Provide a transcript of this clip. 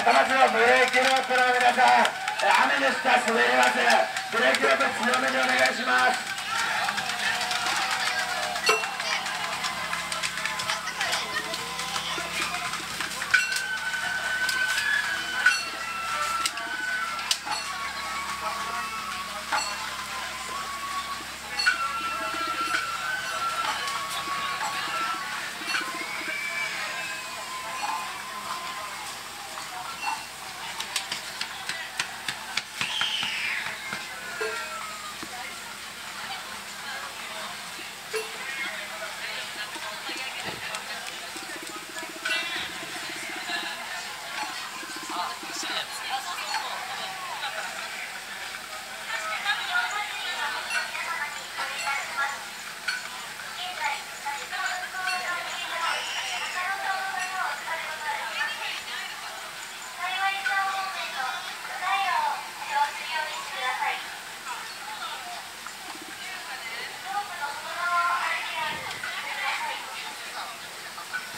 ブレーキロープの皆さん雨でした滑ります。ブレーキロープ強めにお願いします。